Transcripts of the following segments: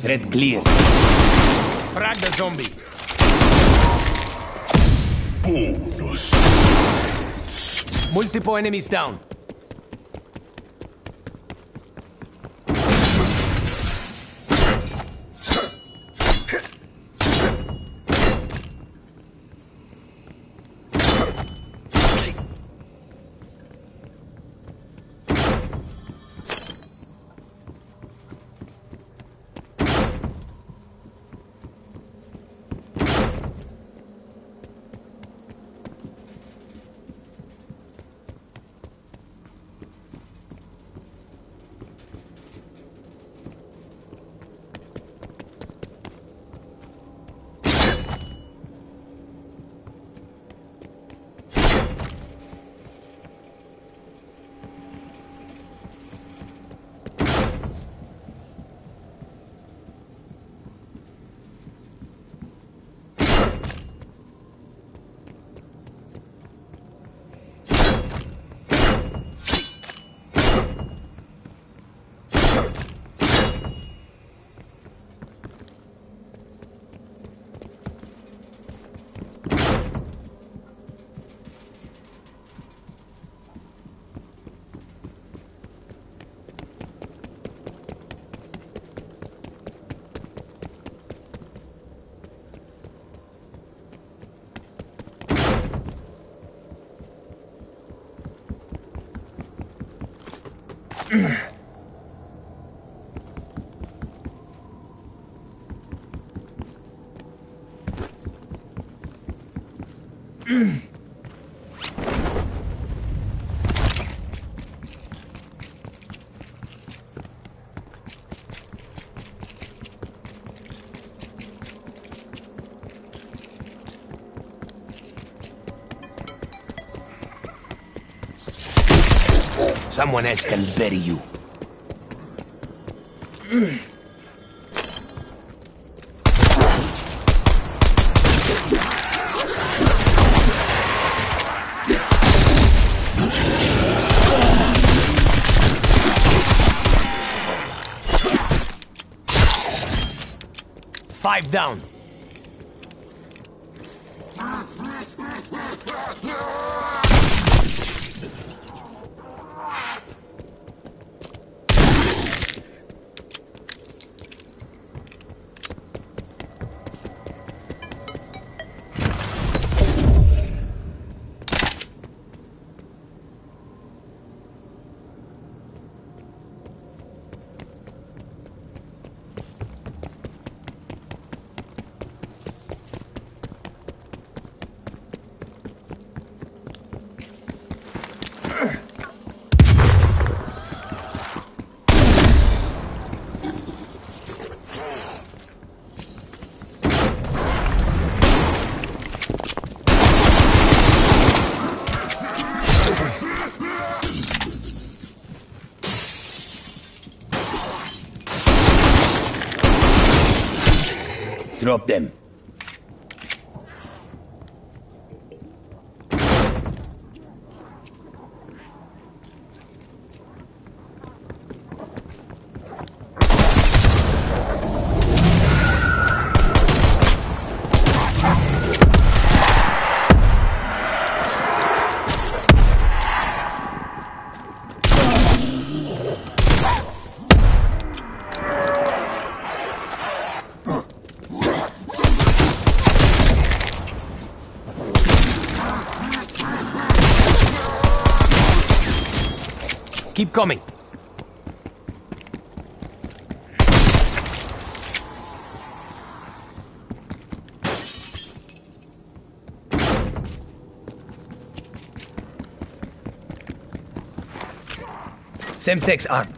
Threat clear. Frag the zombie. Bonus. Multiple enemies down. Yeah. Someone else can bury you. Five down. Them. Coming. Semtex arm.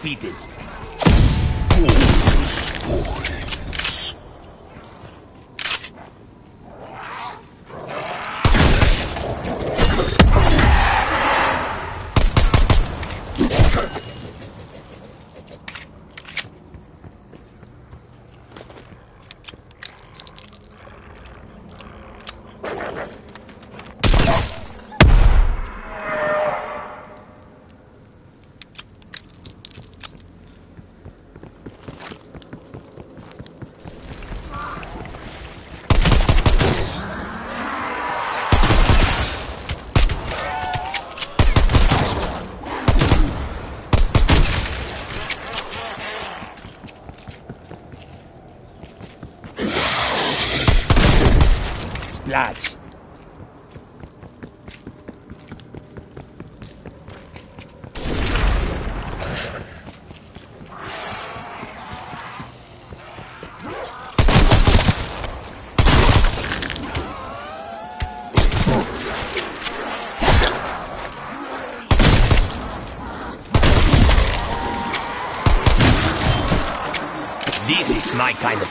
Defeated.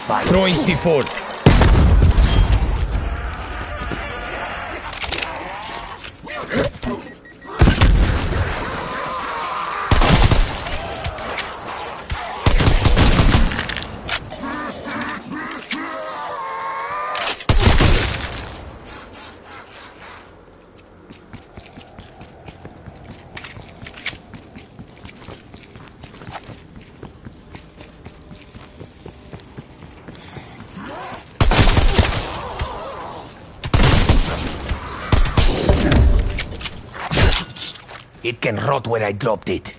My kind of fight. Throwing C4. It can rot where I dropped it.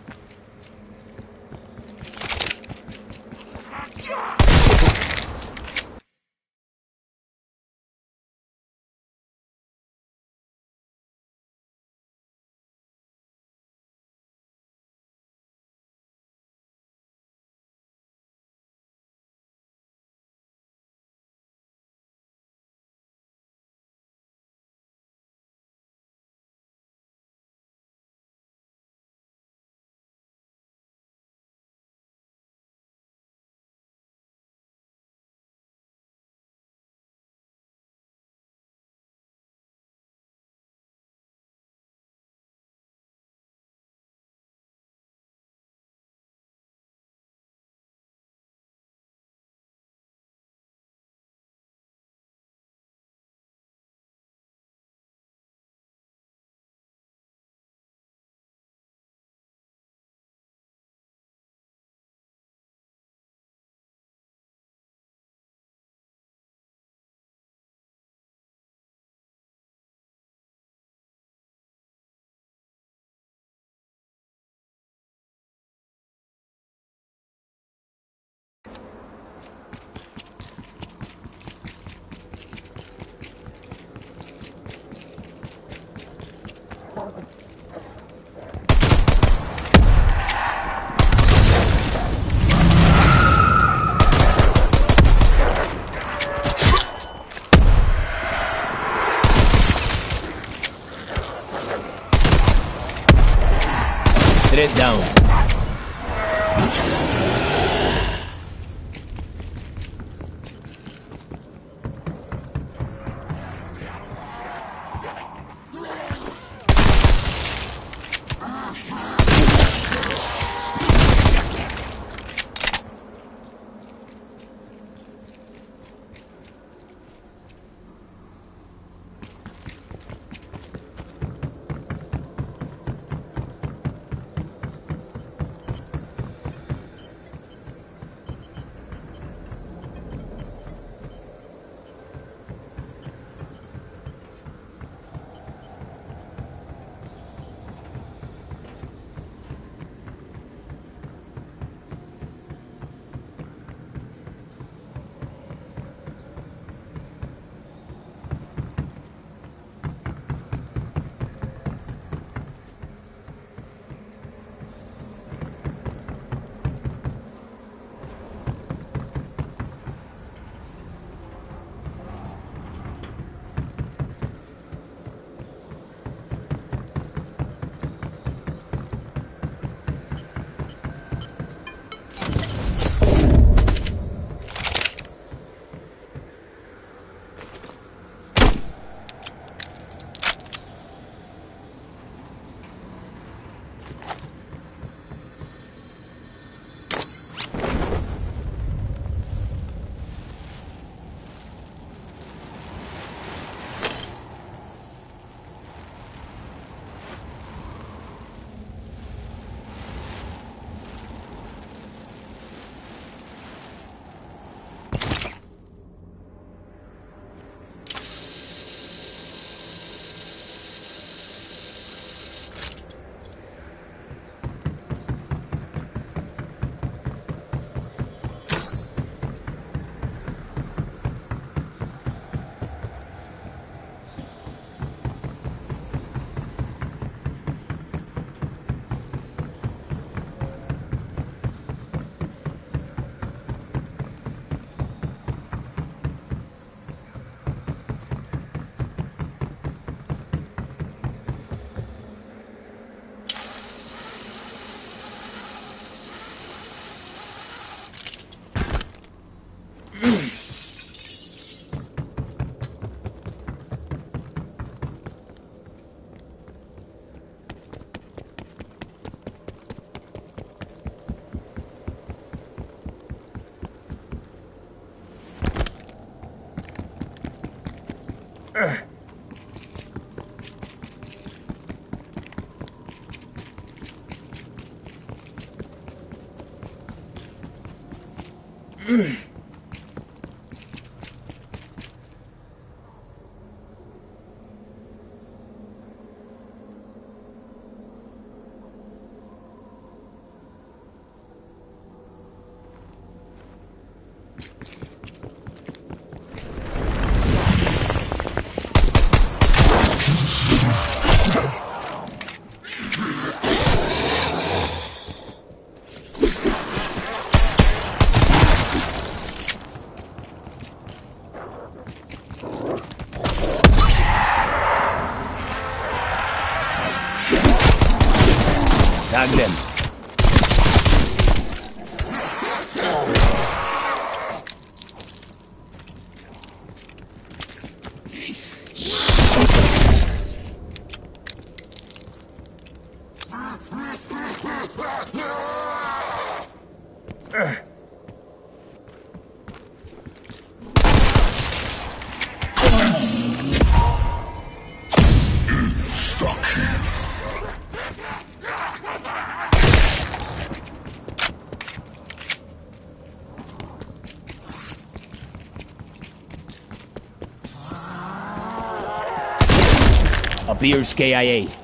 Appears KIA.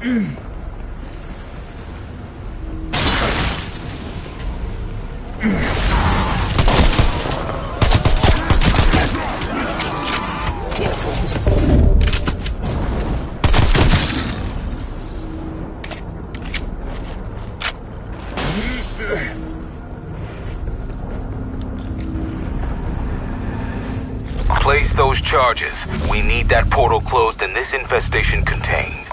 Place those charges. We need that portal closed and this infestation contained.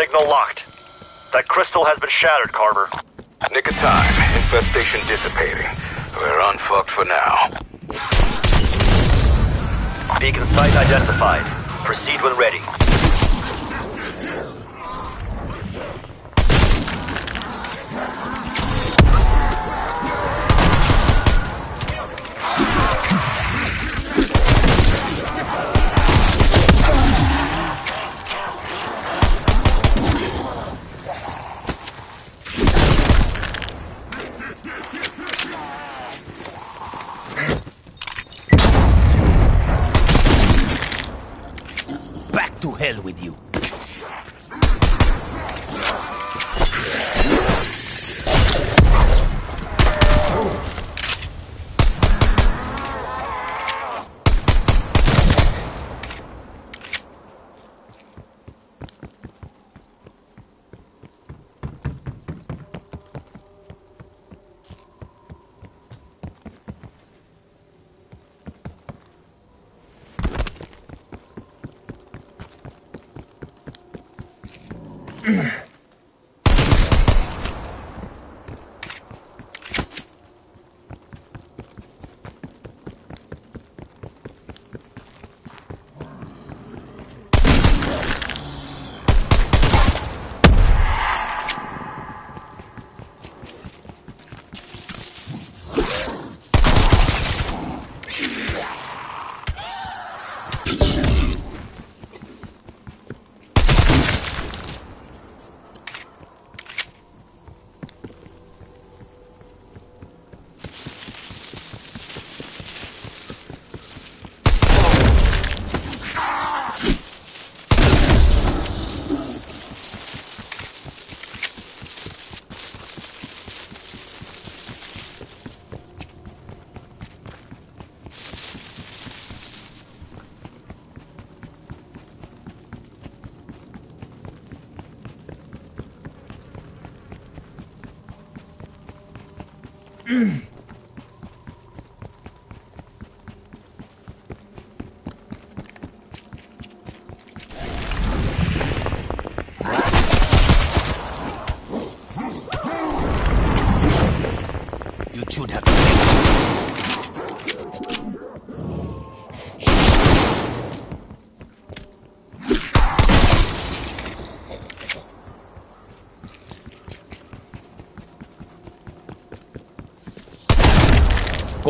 Signal locked. That crystal has been shattered, Carver. Nick of time. Infestation dissipating. We're unfucked for now. Beacon site identified. Proceed when ready. To hell with you.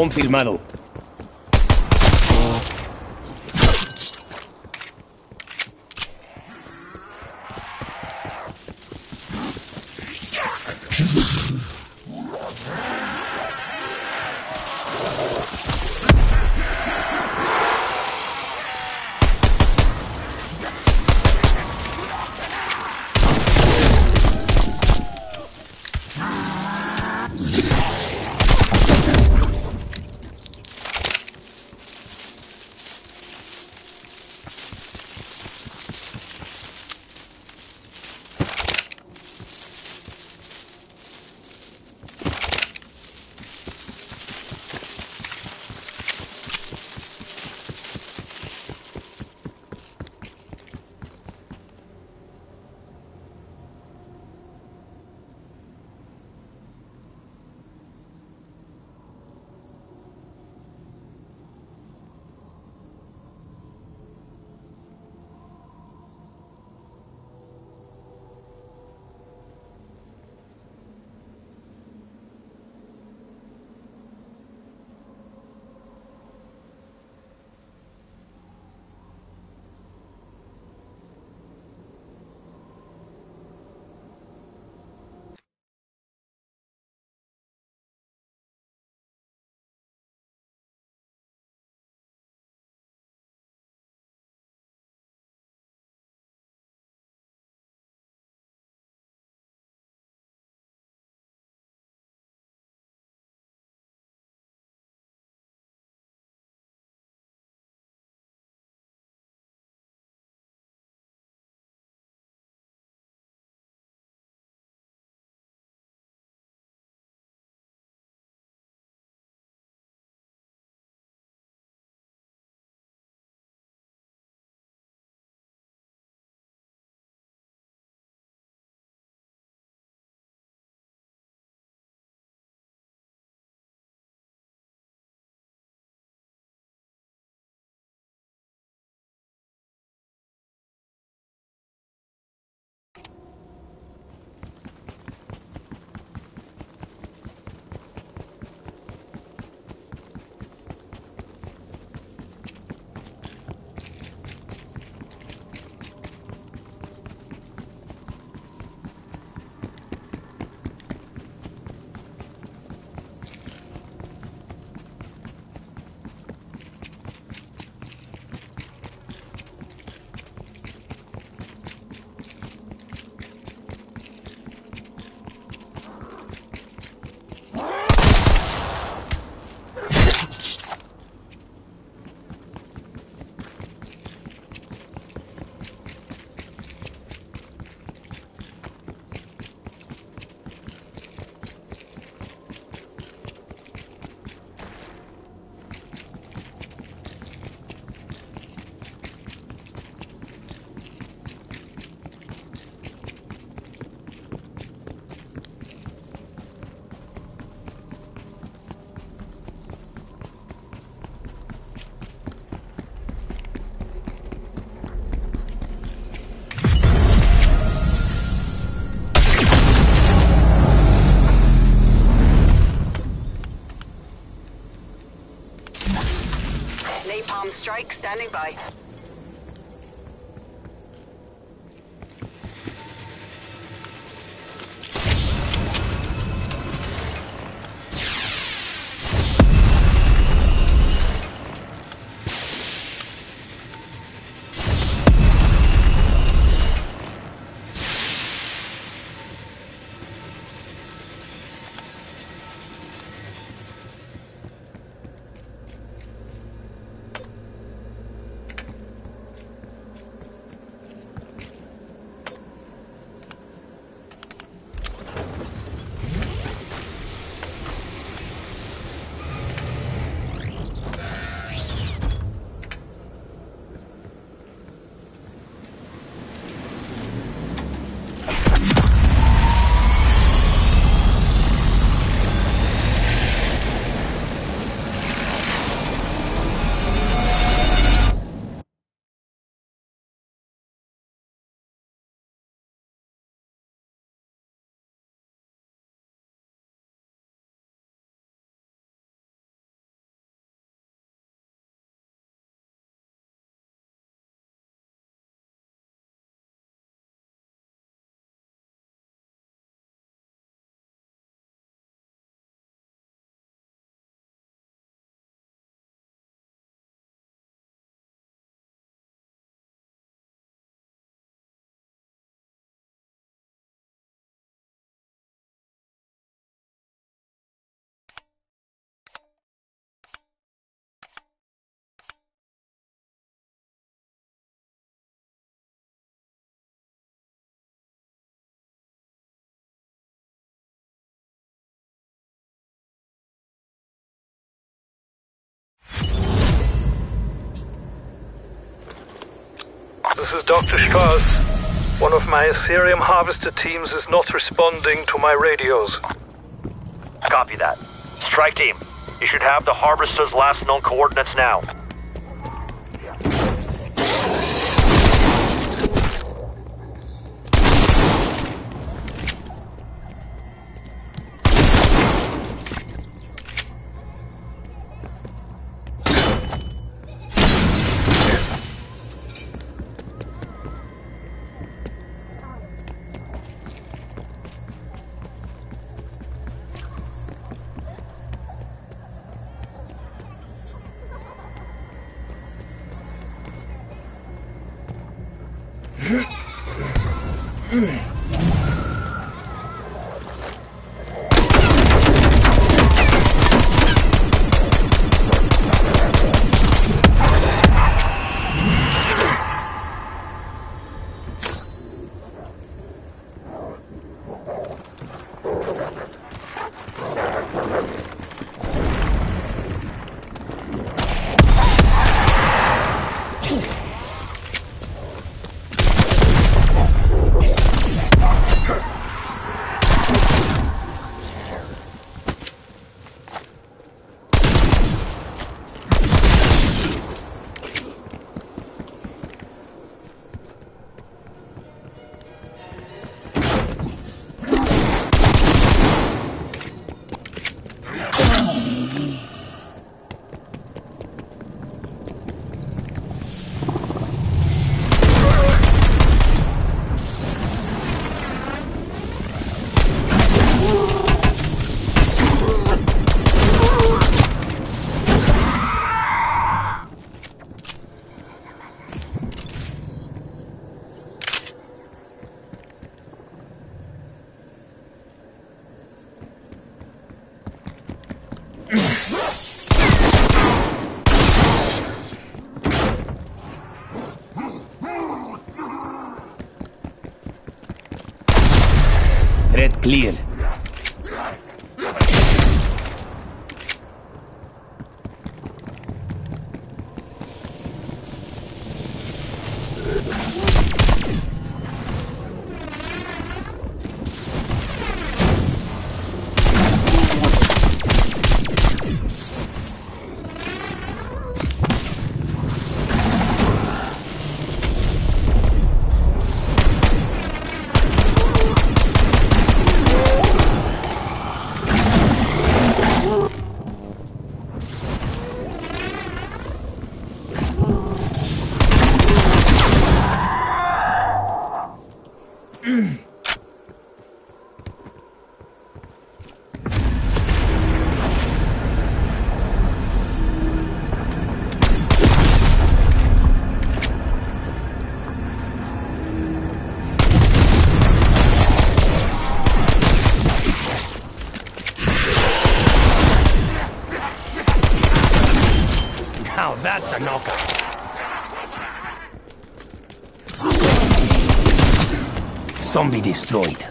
Confirmado. Standing by. This is Dr. Strauss. One of my Aetherium harvester teams is not responding to my radios. Copy that. Strike team, you should have the harvester's last known coordinates now. Destroyed.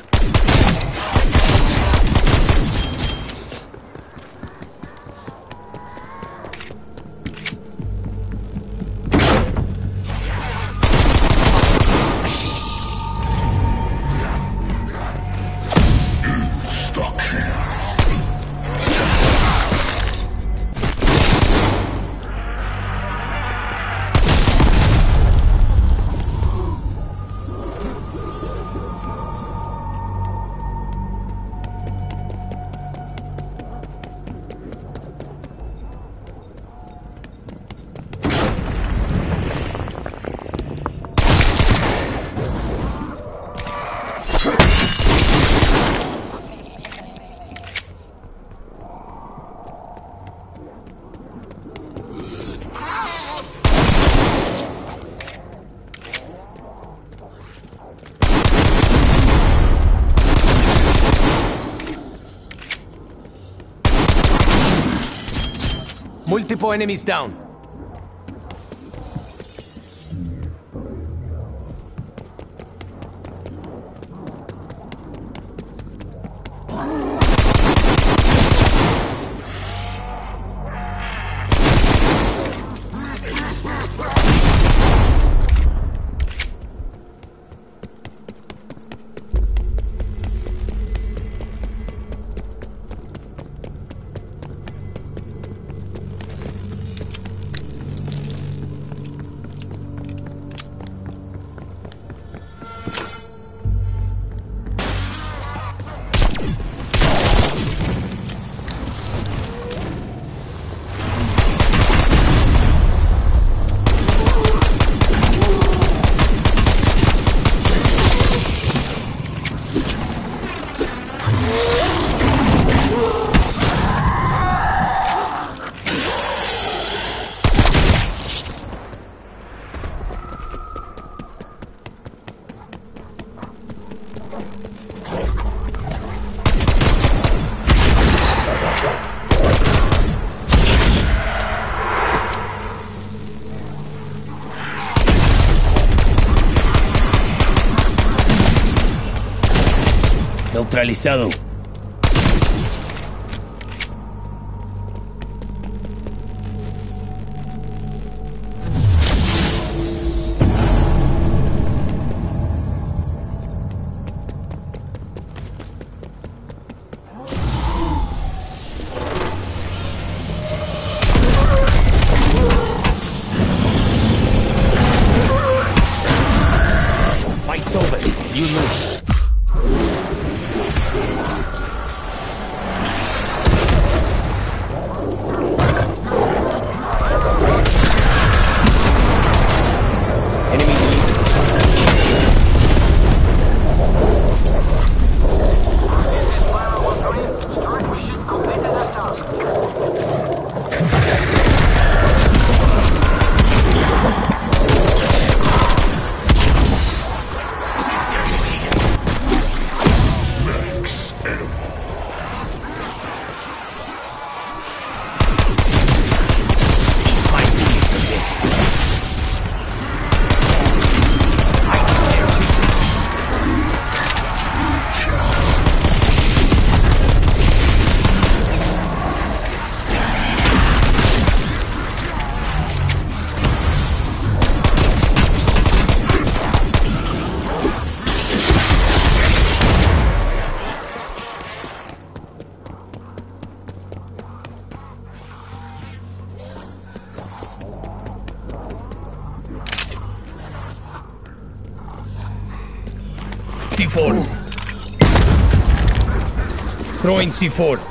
Multiple enemies down. centralizado. Pro en C4.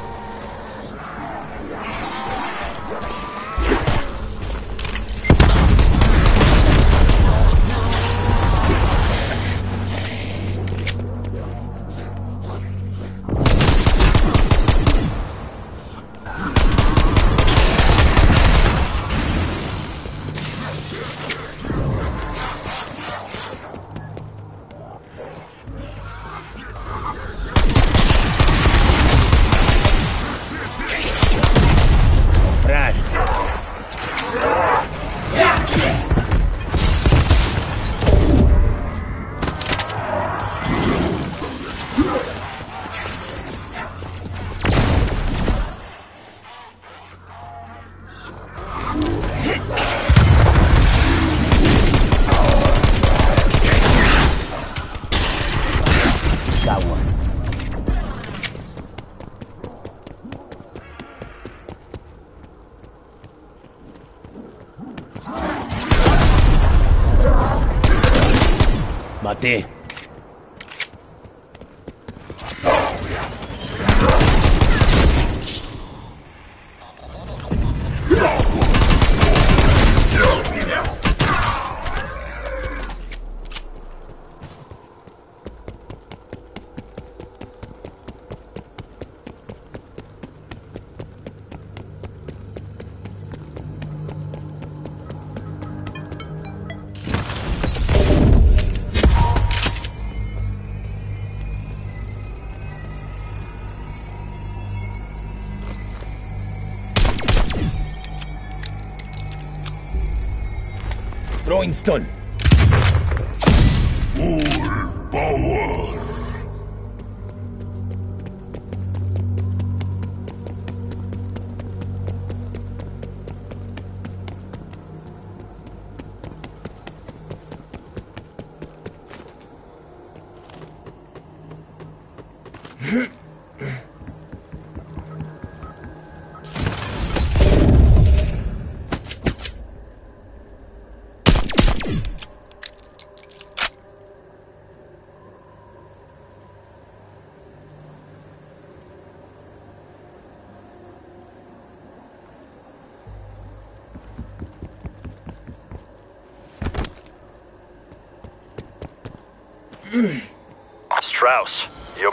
Prinz Dun.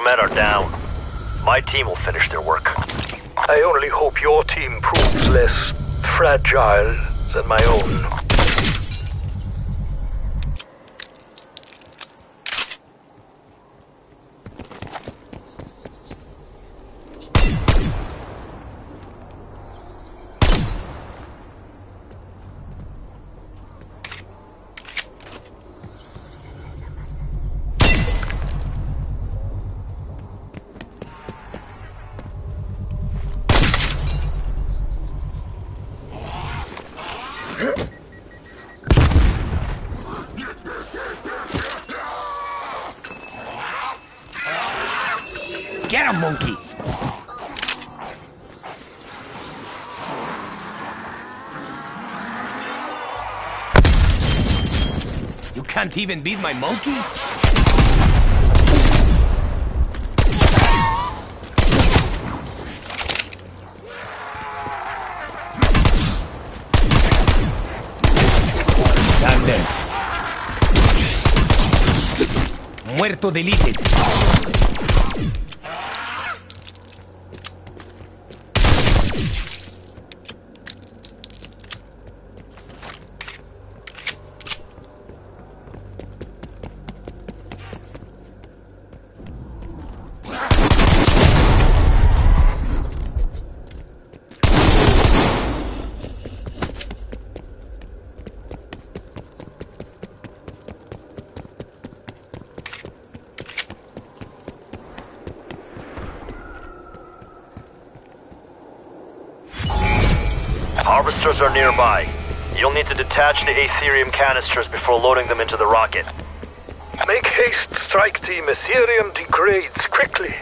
Men are down. My team will finish their work. I only hope your team proves less fragile than my own. Can't even beat my monkey? Muerto deleted. Harvesters are nearby. You'll need to detach the Aetherium canisters before loading them into the rocket. Make haste, strike team. Aetherium degrades quickly.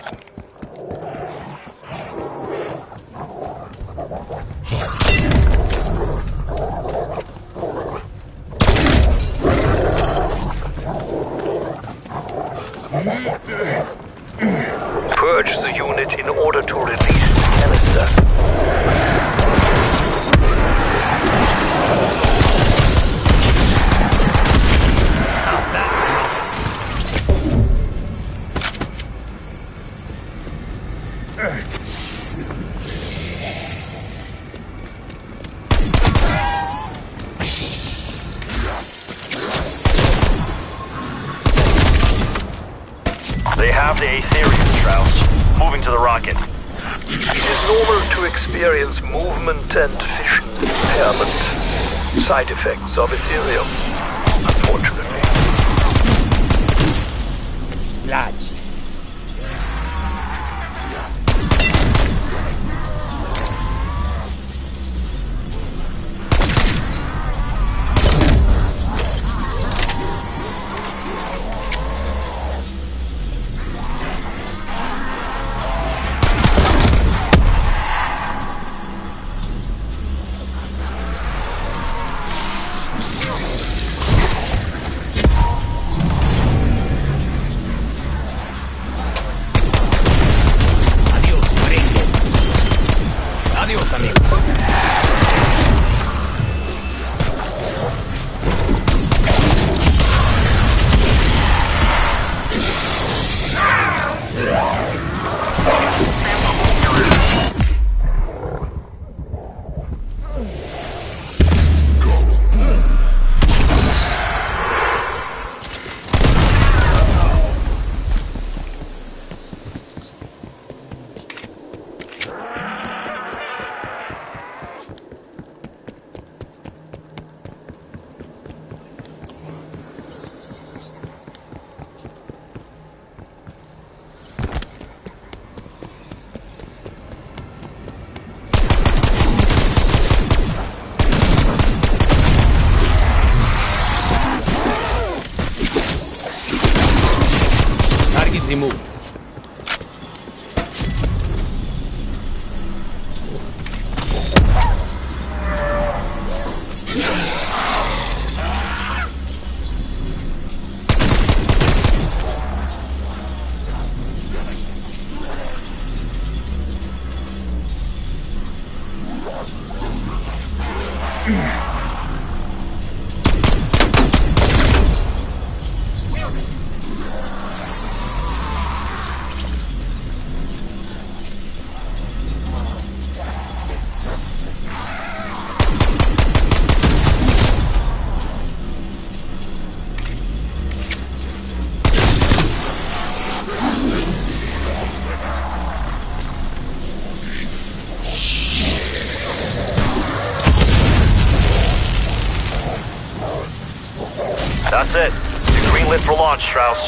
Strauss.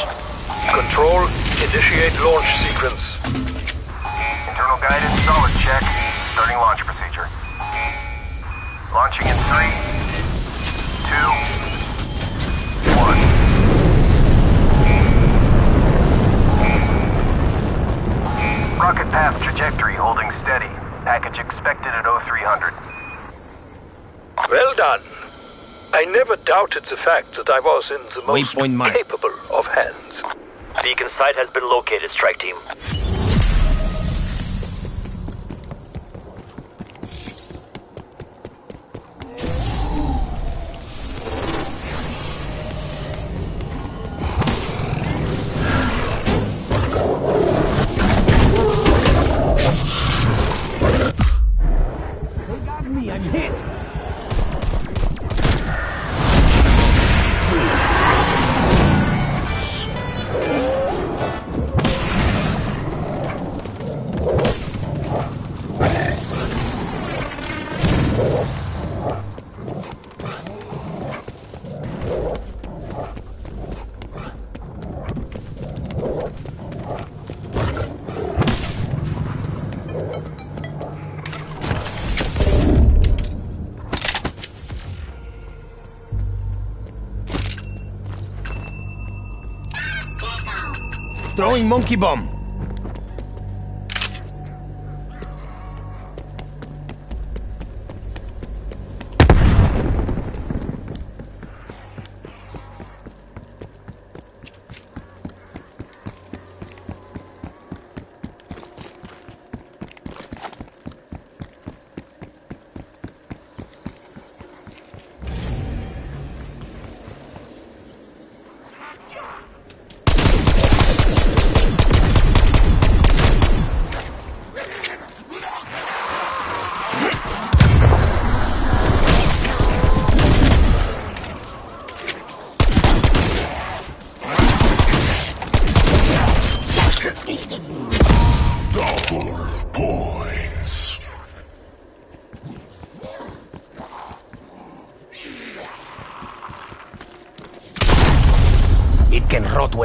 Control, initiate launch sequence. Internal guidance, solid check. Starting launch procedure. Launching in three, two, one. Rocket path trajectory holding steady. Package expected at 0300. Well done. I never doubted the fact that I was in the most Waypoint marked. capable of hands. Beacon site has been located, strike team. Monkey bomb.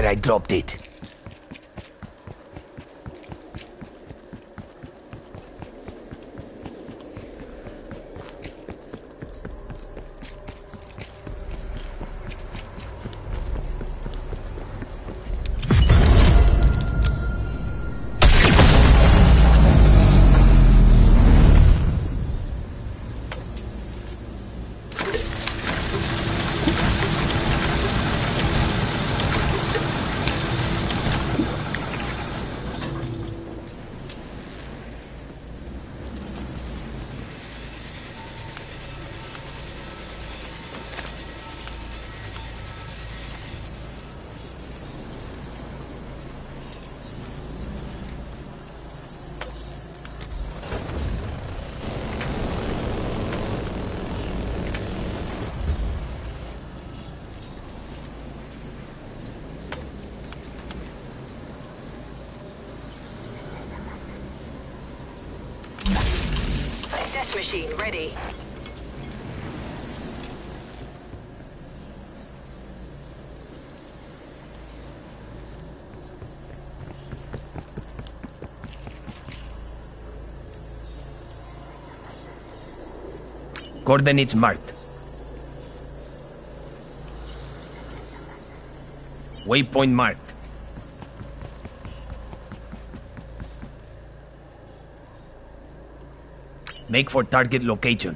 Where I dropped it. Coordinates marked. Waypoint marked. Make for target location.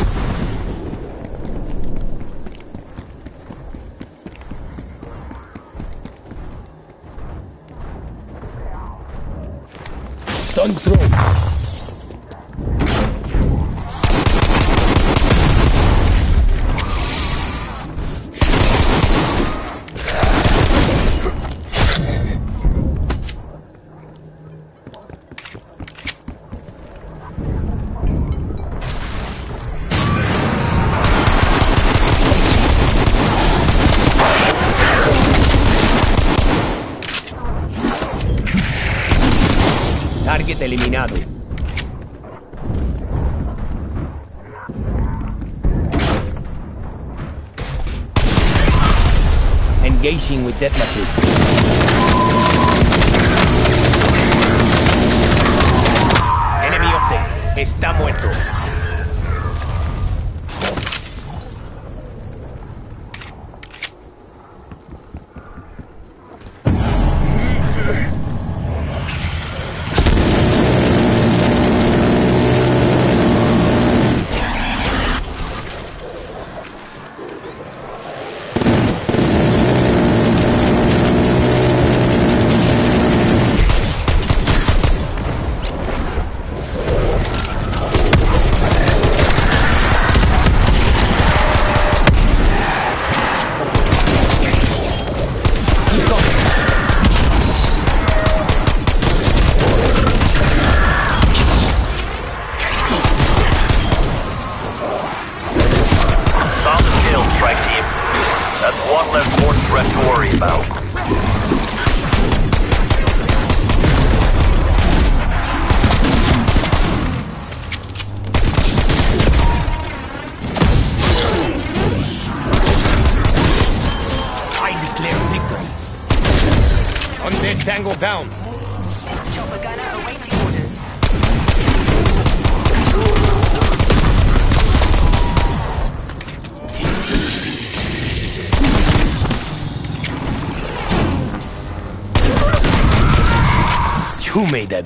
eliminado. Engaging with death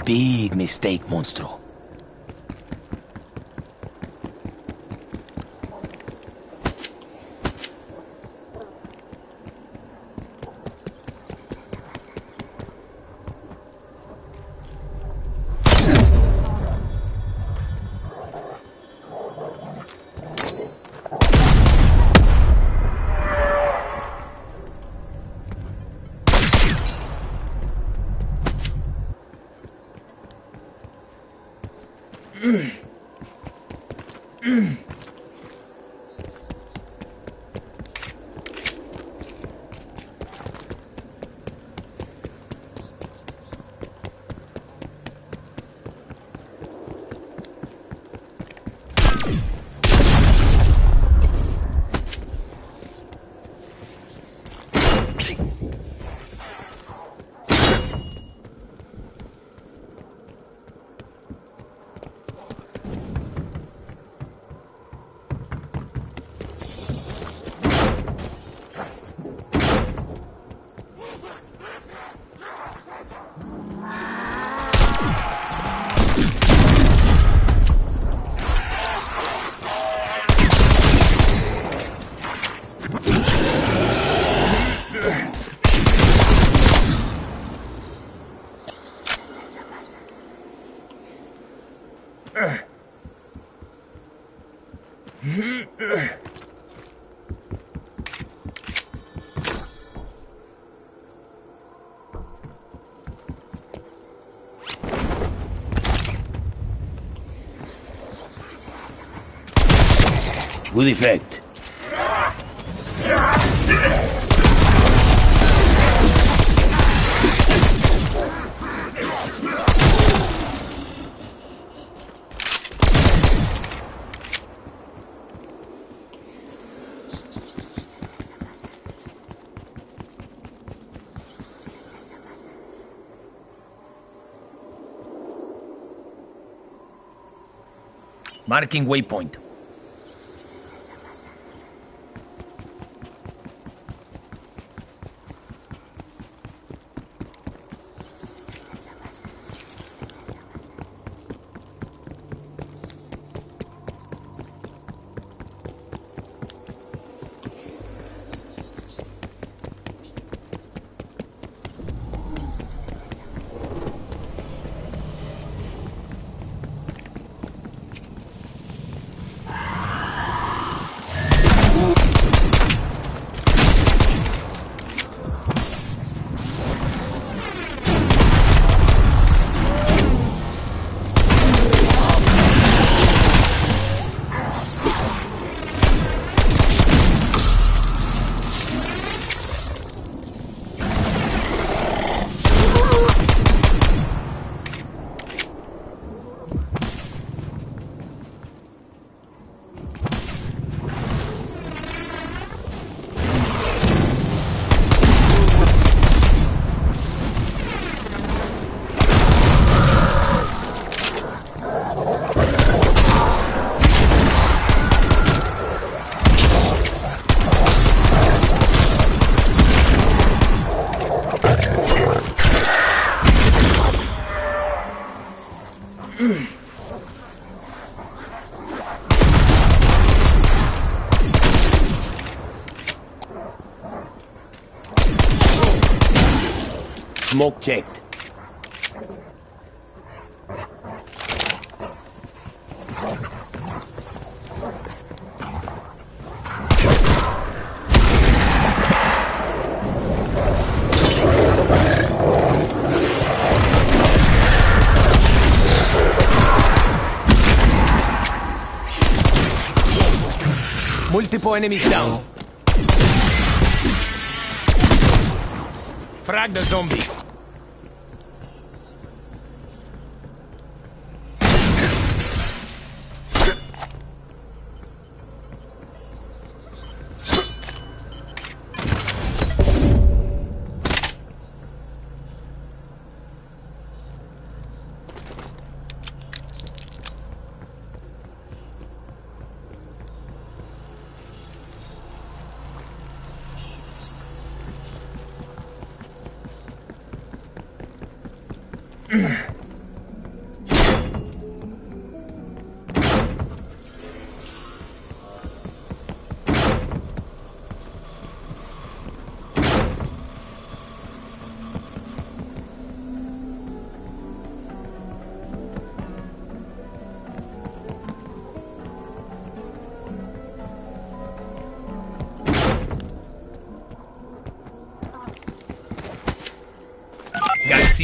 big mistake, Monstro. Good effect. Marking waypoint. Checked. Multiple enemies down. Frag the zombie.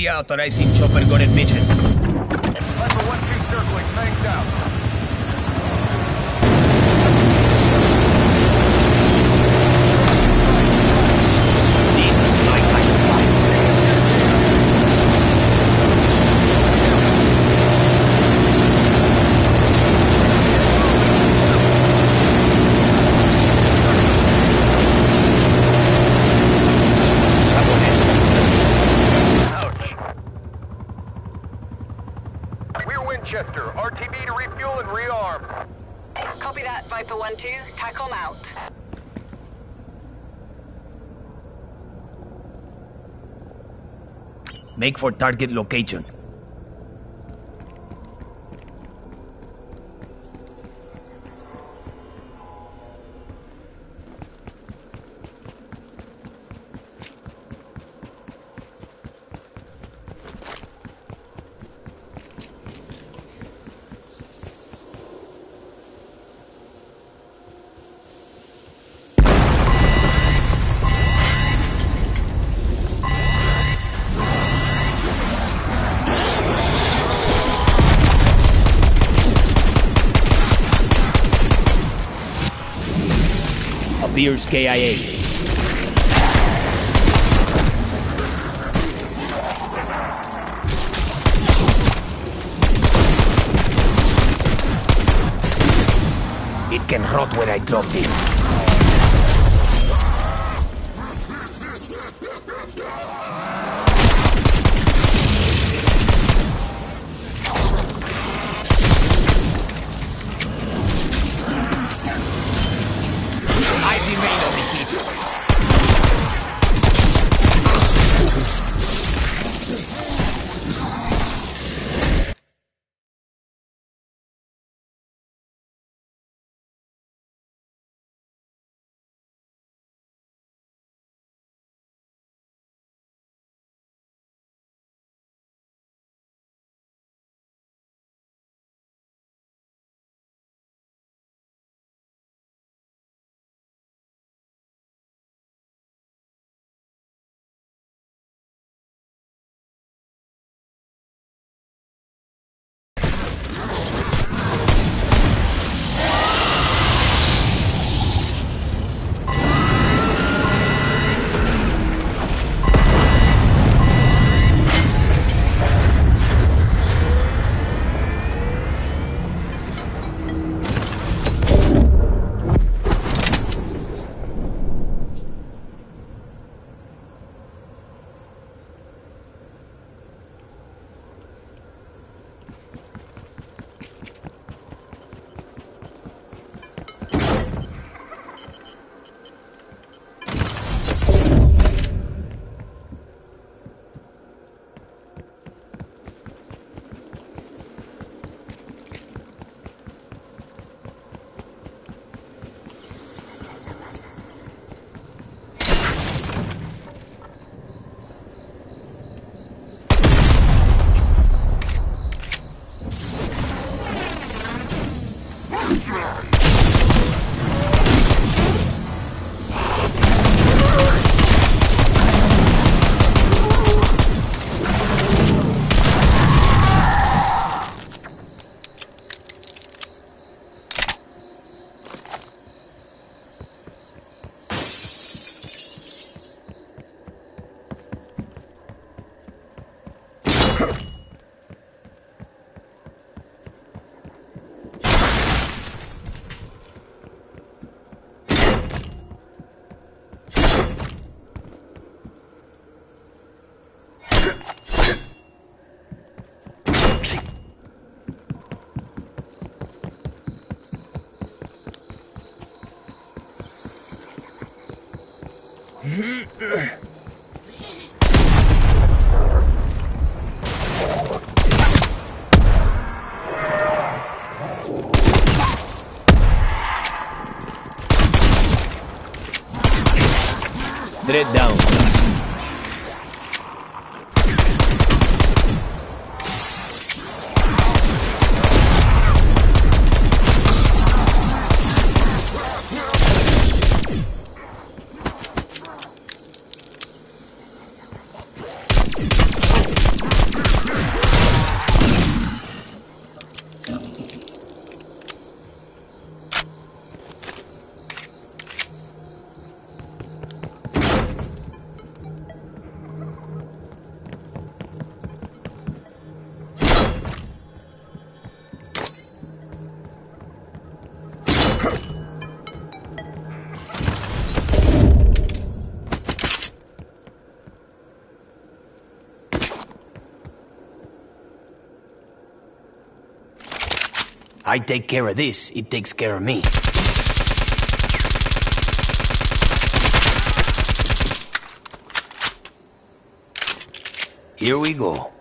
out that I seen Chopper got admission. Sniper 1-2 circling, thanks out. Make for target location. Pierce KIA. It can rot where I dropped it. Threat down. I take care of this, it takes care of me. Here we go.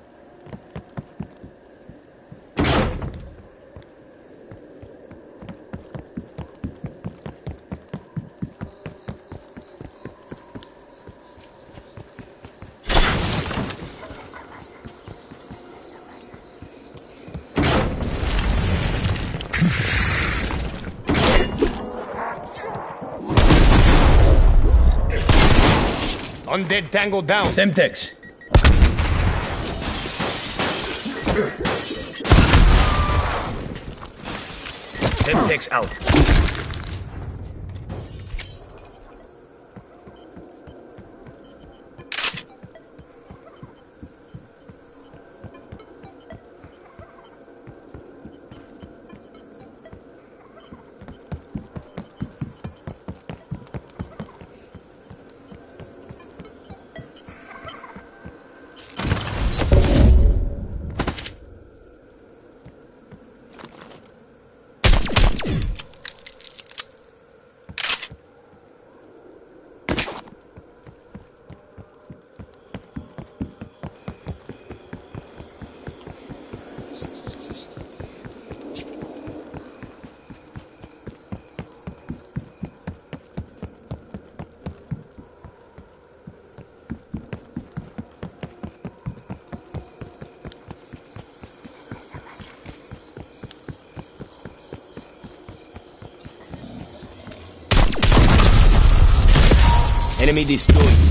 Undead Tango down. Semtex. Semtex out. tremendo estouro.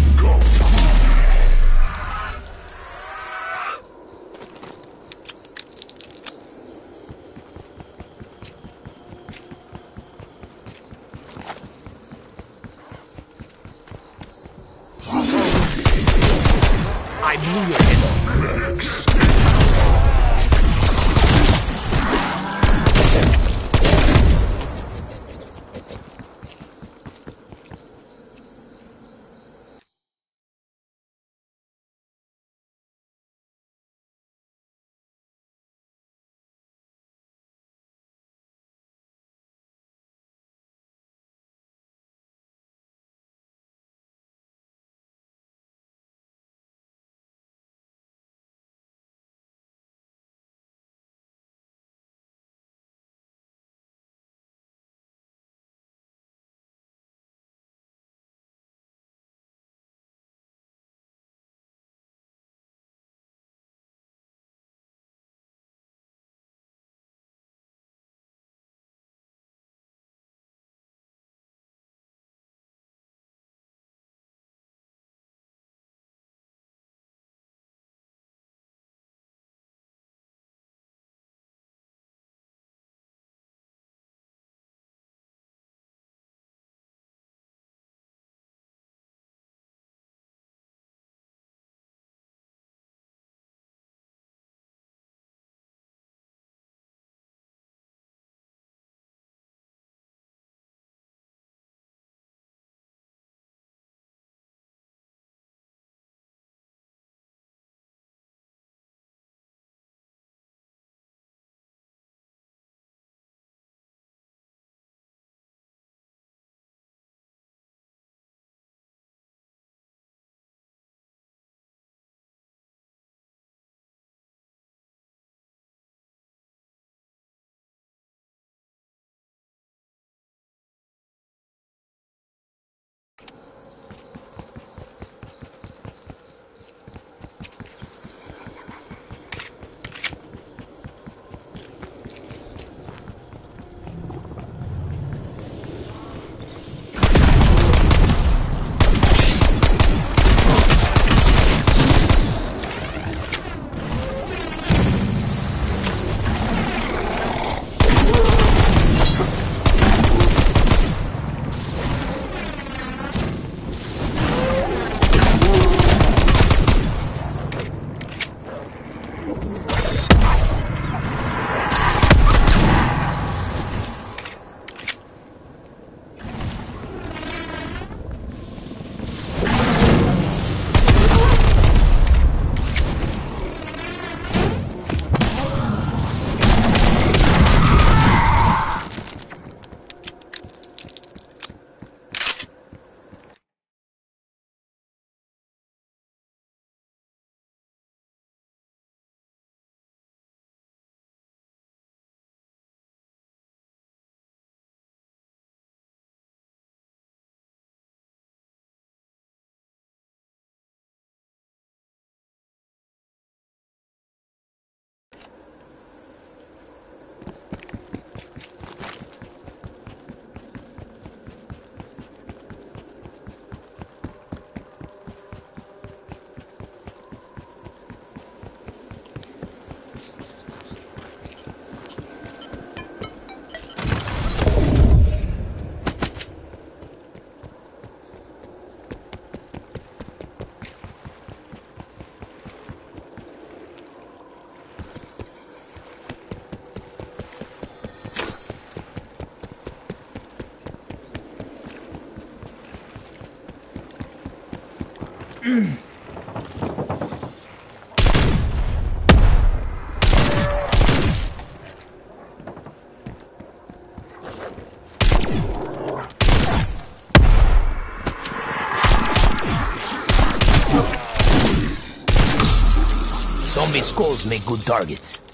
Zombie skulls make good targets.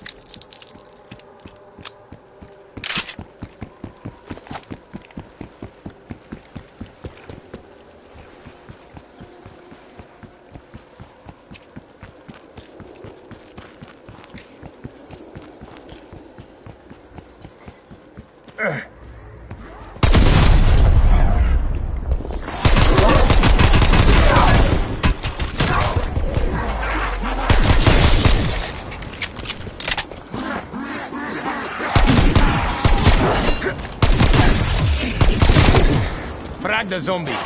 The zombie.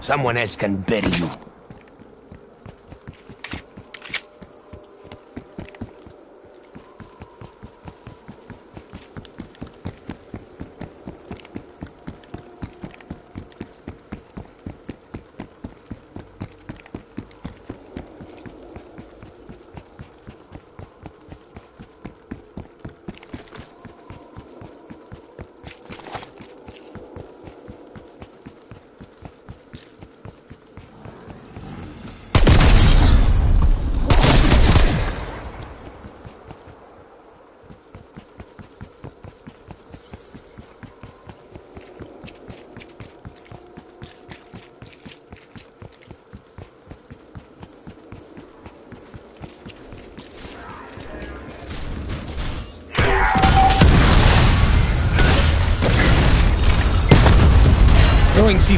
Someone else can bury you.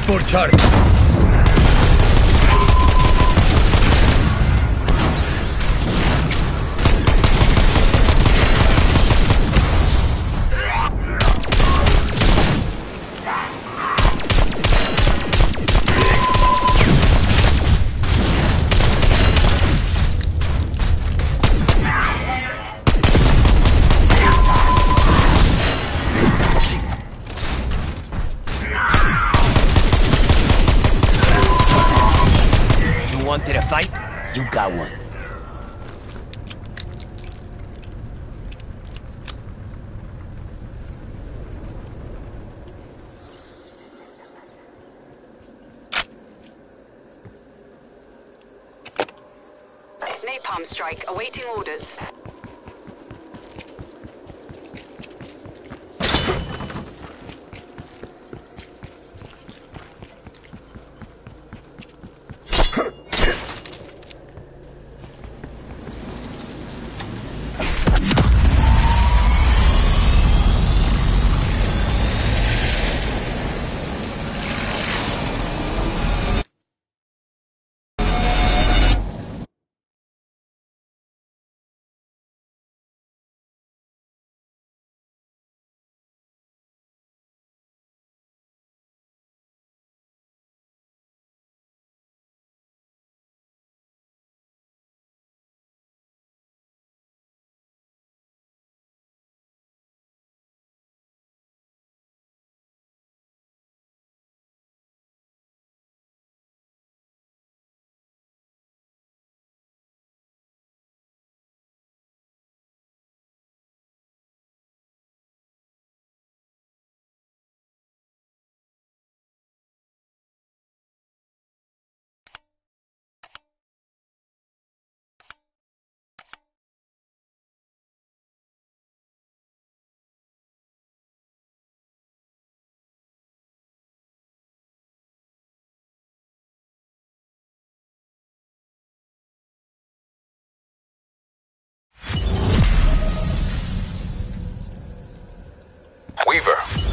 for Charlie.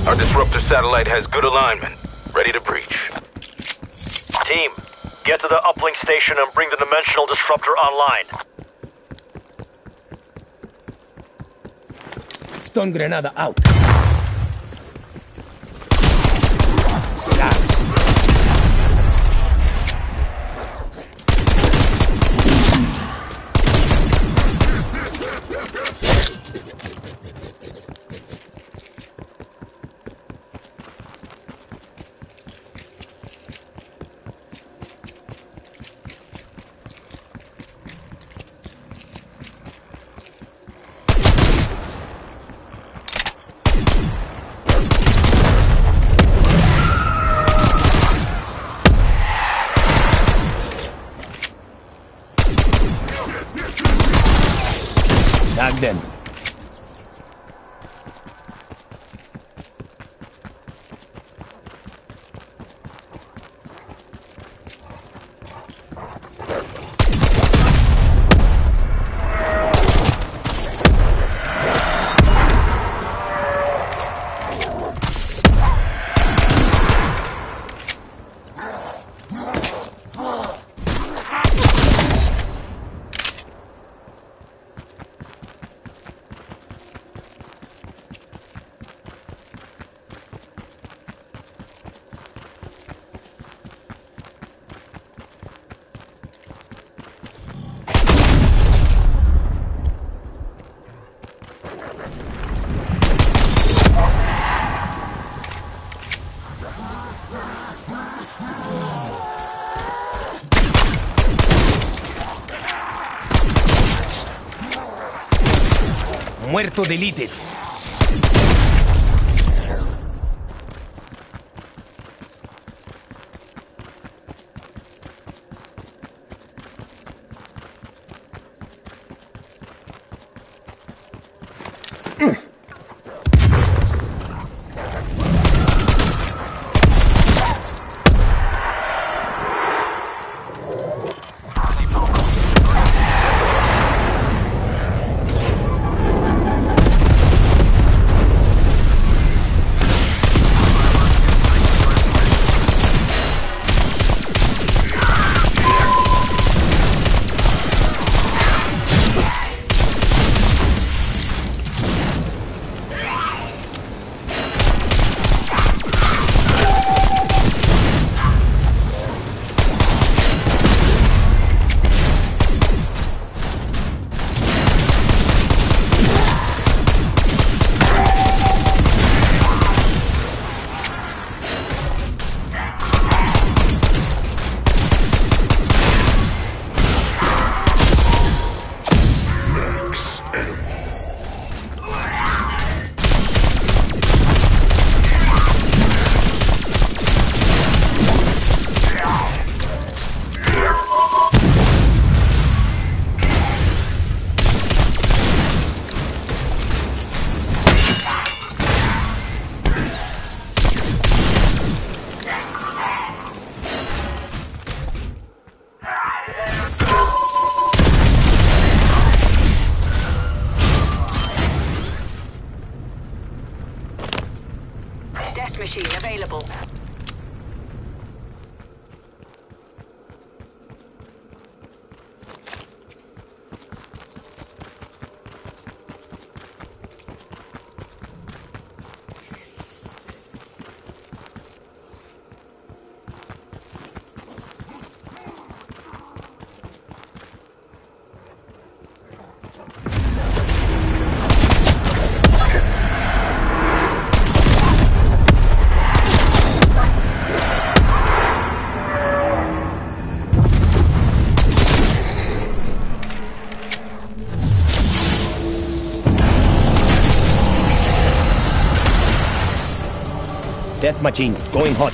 Our disruptor satellite has good alignment. Ready to breach. Team, get to the uplink station and bring the dimensional disruptor online. Stone grenada out. Muerto deleted. Death machine going hot.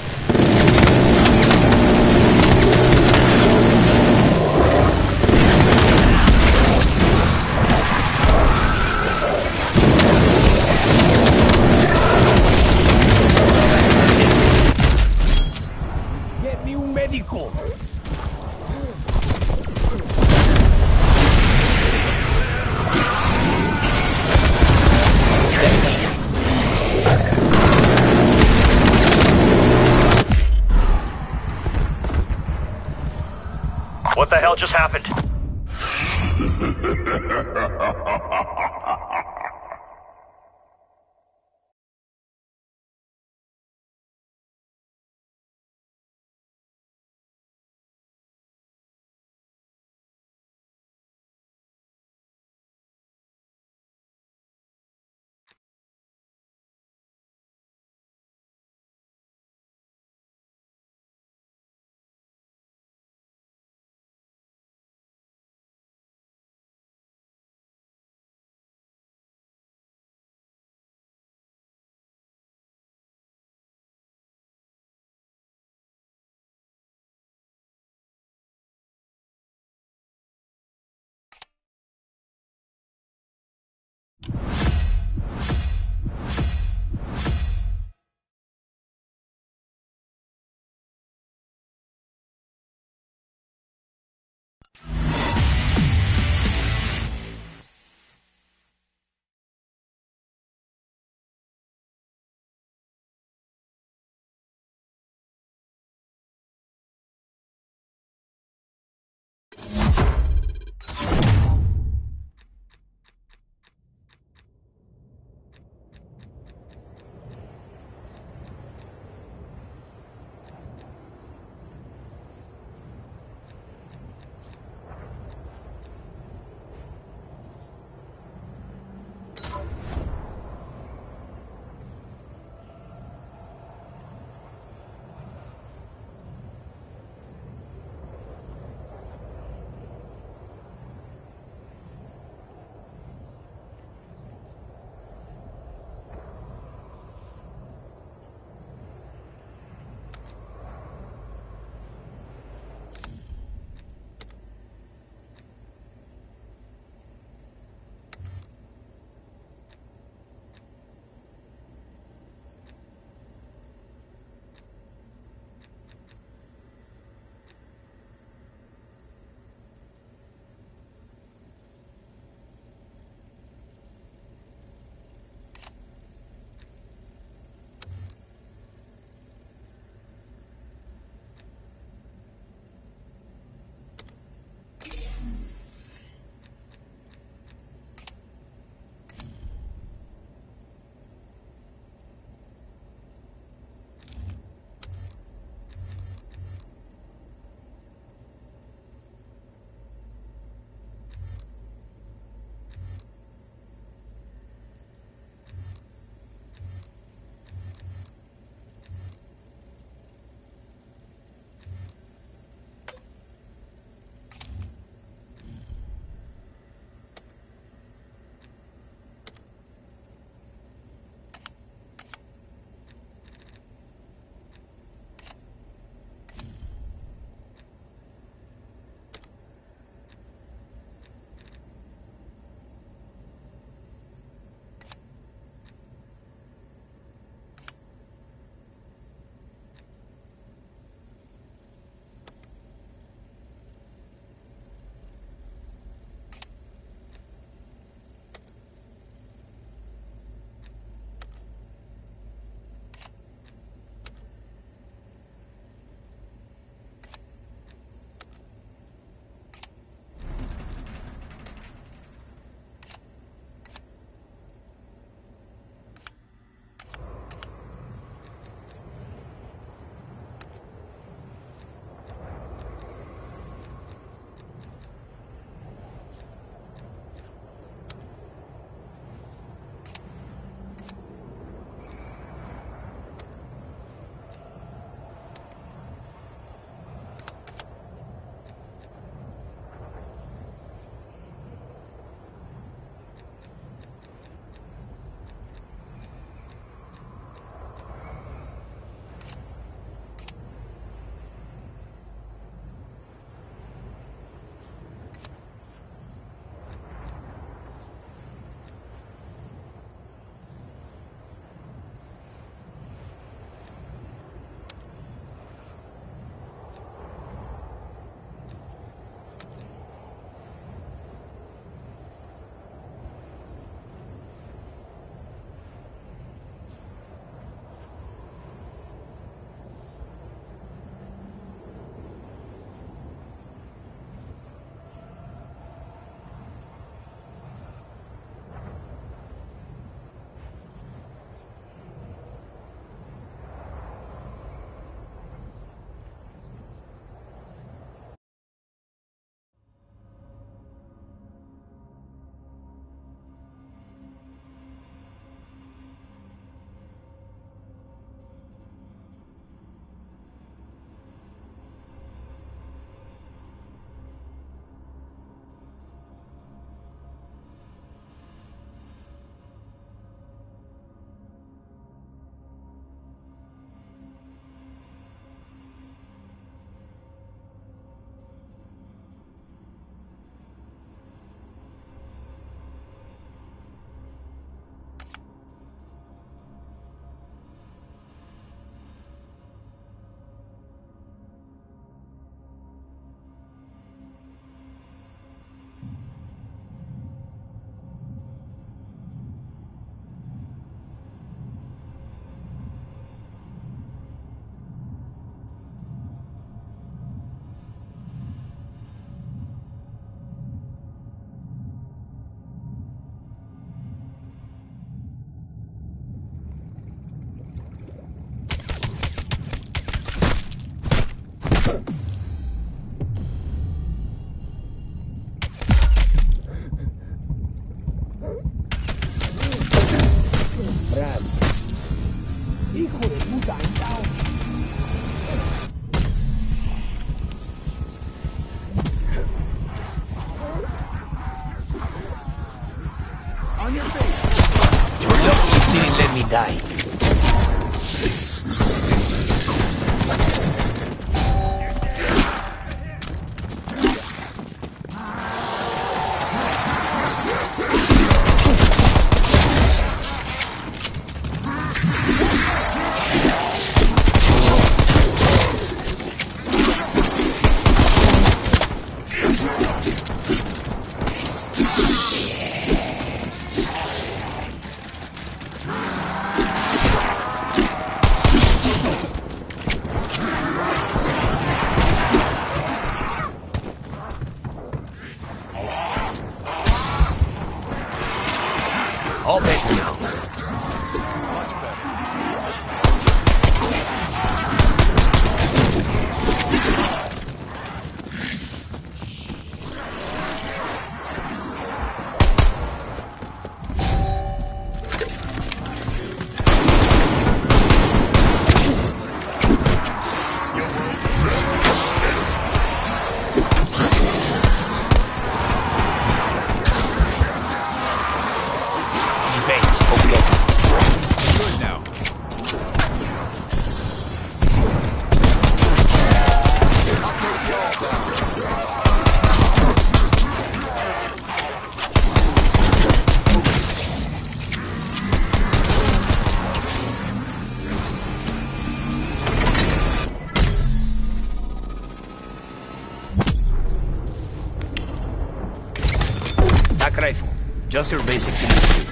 Just your basic chemistry.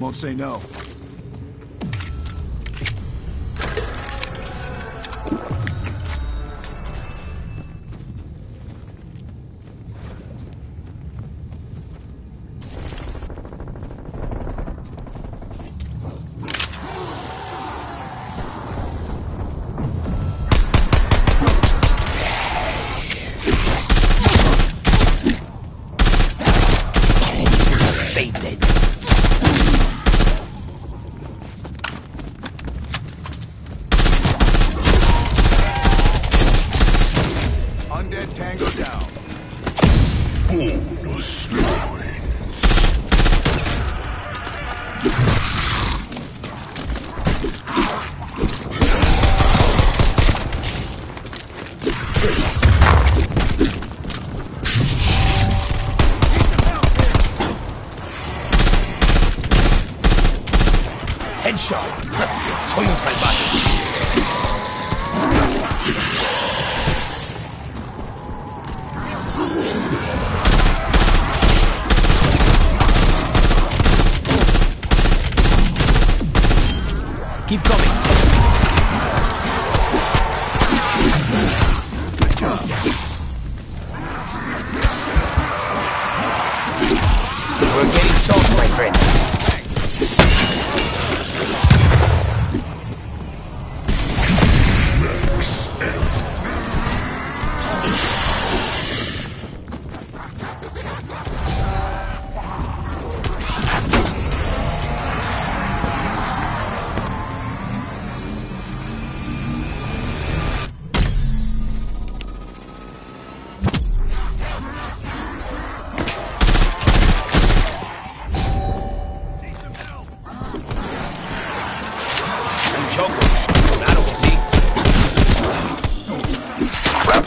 Won't say no.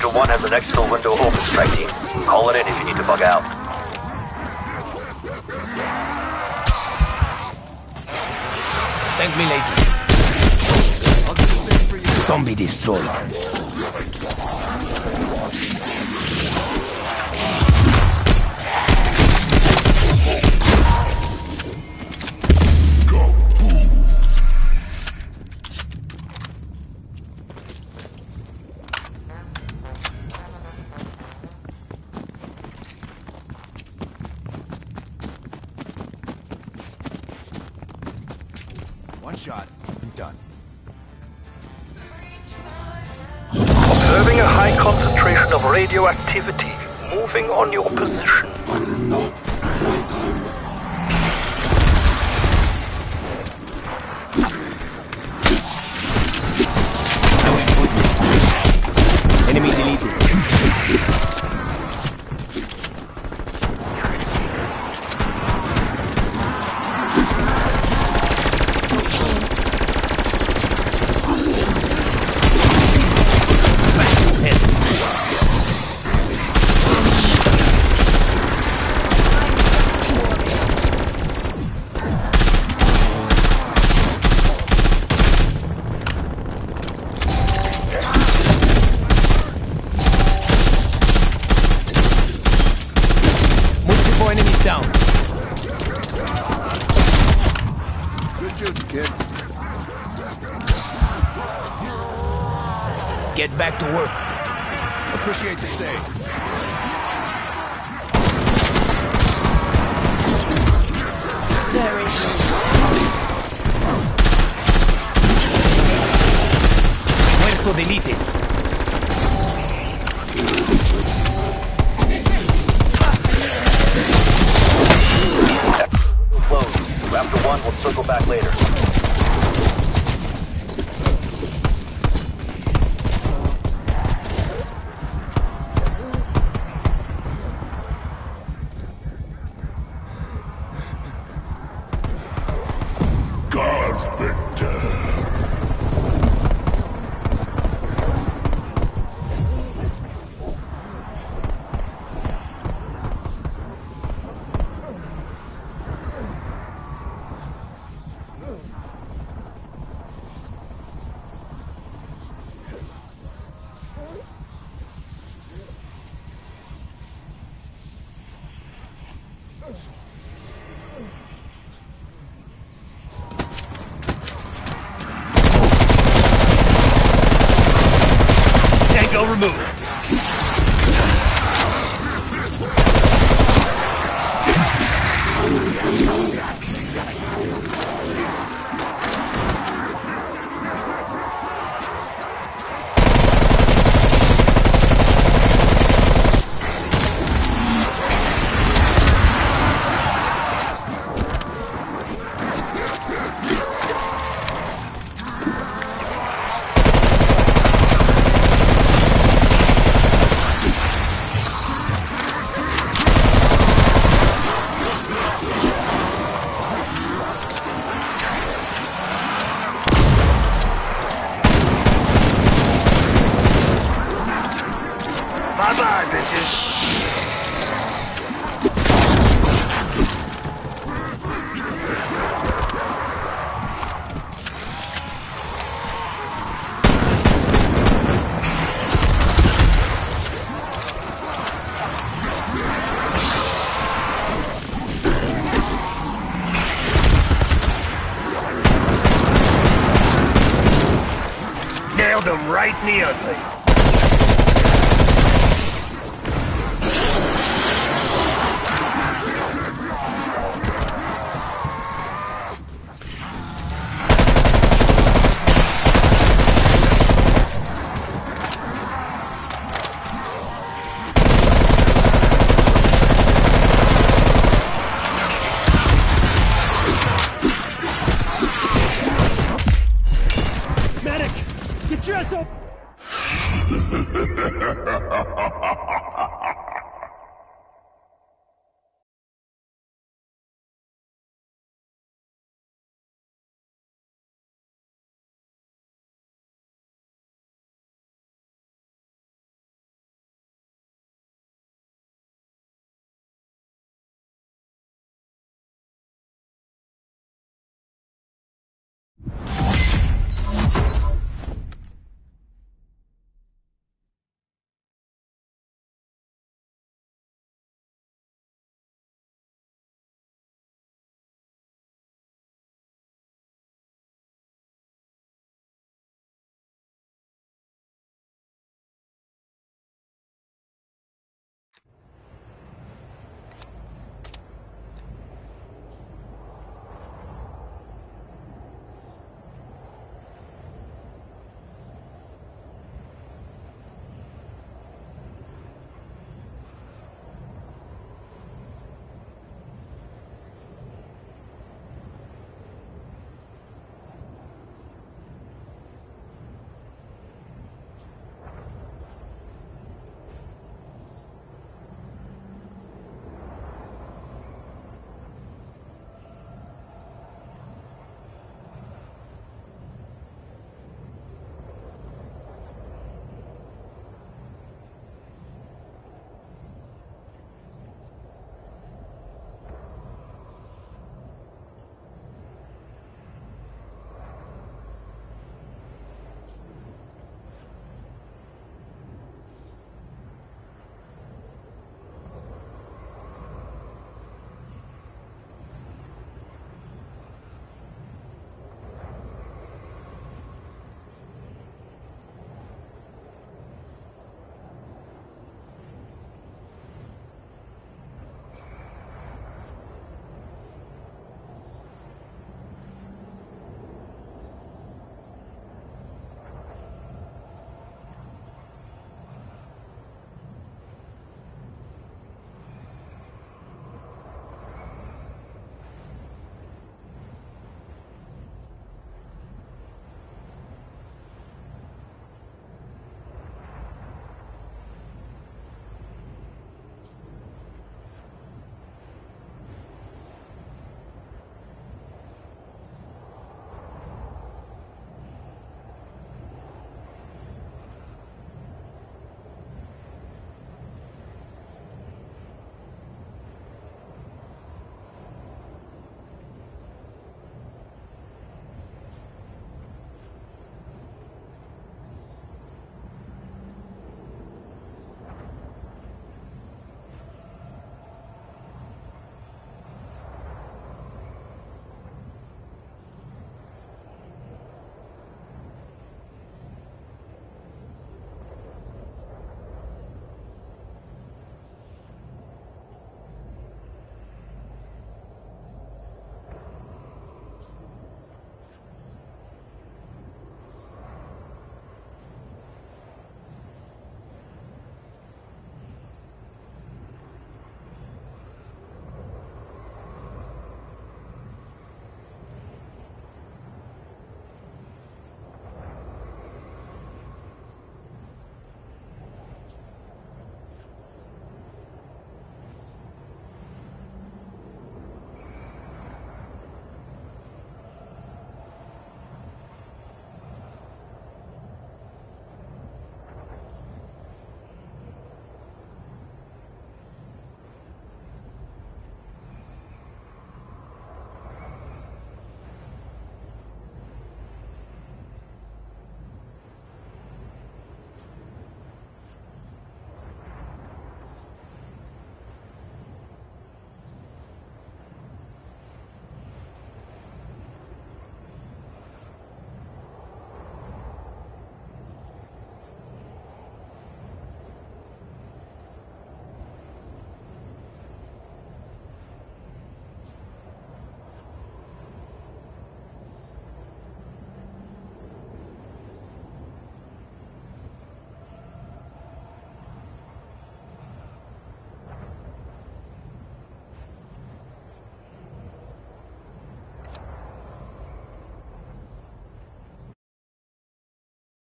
Raptor 1 has an exfil window open, strike team. Call it in if you need to bug out. Thank me later. Zombie destroyed. Observing a high concentration of radioactivity. moving on your position.